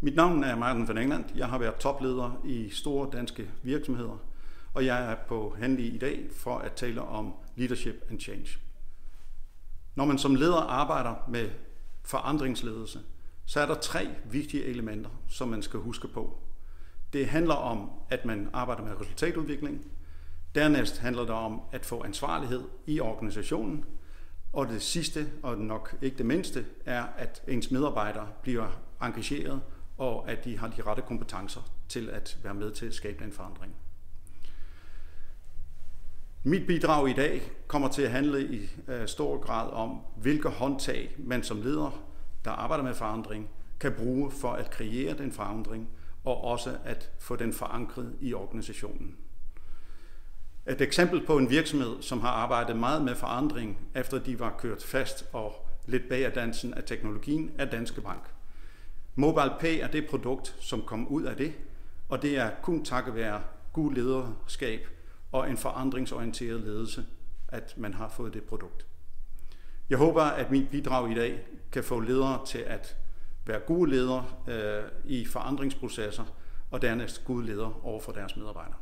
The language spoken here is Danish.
Mit navn er Martin van England. Jeg har været topleder i store danske virksomheder, og jeg er på Handy i dag for at tale om leadership and change. Når man som leder arbejder med forandringsledelse, så er der tre vigtige elementer, som man skal huske på. Det handler om, at man arbejder med resultatudvikling. Dernæst handler det om at få ansvarlighed i organisationen. Og det sidste, og nok ikke det mindste, er, at ens medarbejdere bliver engageret, og at de har de rette kompetencer til at være med til at skabe den forandring. Mit bidrag i dag kommer til at handle i øh, stor grad om, hvilke håndtag man som leder, der arbejder med forandring, kan bruge for at kreere den forandring, og også at få den forankret i organisationen. Et eksempel på en virksomhed, som har arbejdet meget med forandring, efter de var kørt fast og lidt bag af dansen af teknologien, er Danske Bank. MobilePay er det produkt, som kom ud af det, og det er kun takket være god lederskab og en forandringsorienteret ledelse, at man har fået det produkt. Jeg håber, at mit bidrag i dag kan få ledere til at være gode ledere øh, i forandringsprocesser, og dernæst gode ledere over for deres medarbejdere.